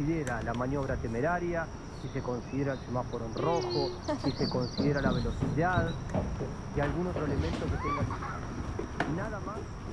se considera la maniobra temeraria, si se considera el semáforo en rojo, si se considera la velocidad y algún otro elemento que tenga nada más.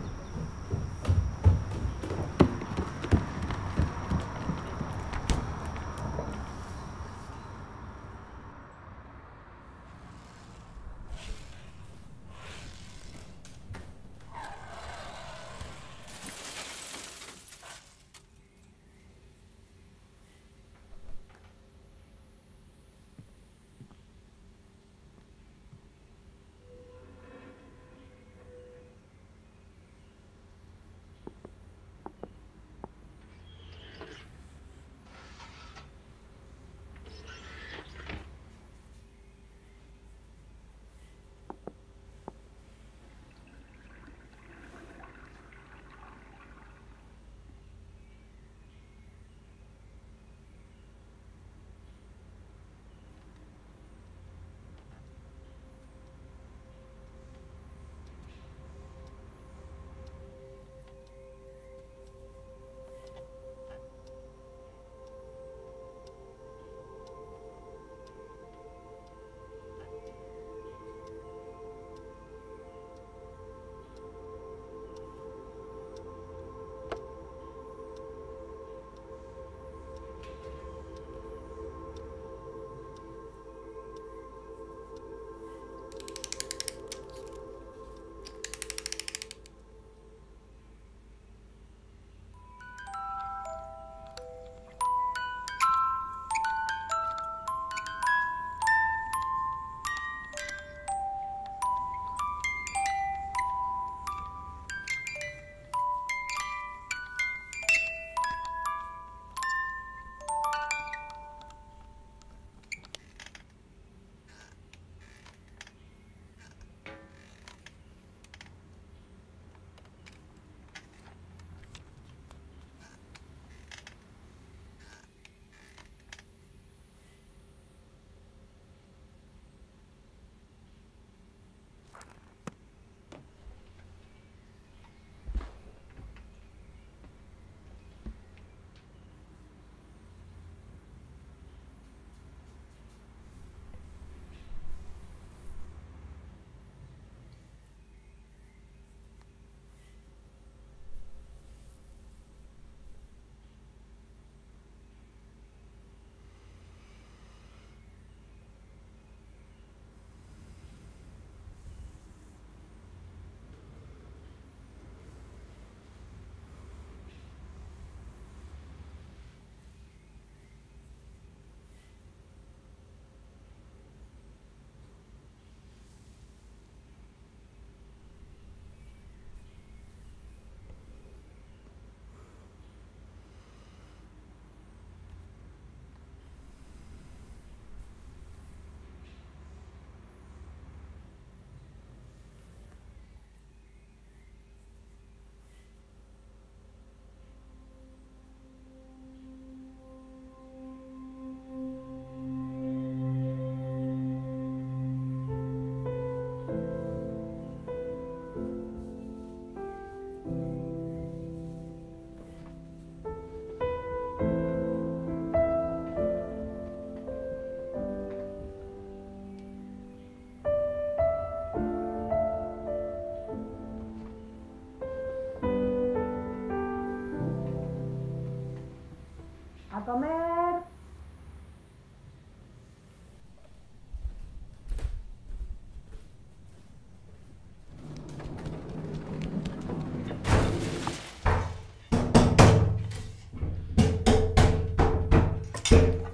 Vení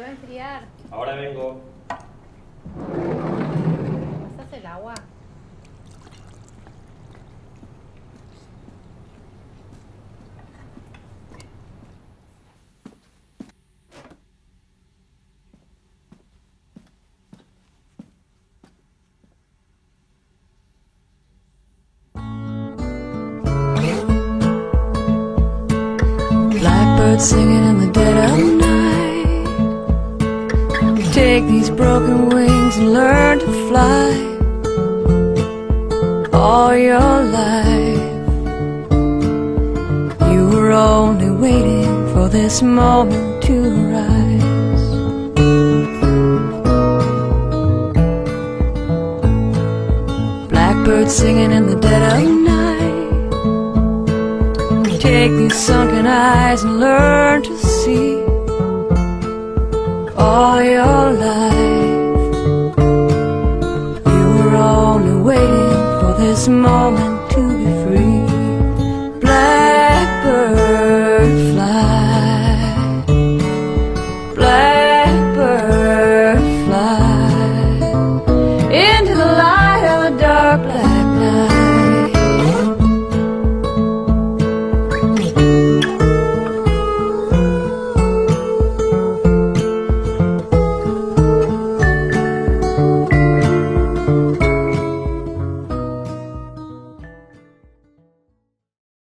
se va a enfriar. Ahora vengo. ¿Pasás el agua? singing in the dead of night. Take these broken wings and learn to fly. All your life, you were only waiting for this moment to rise. Blackbird singing in the dead of night. Take these sunken eyes and learn to see this moment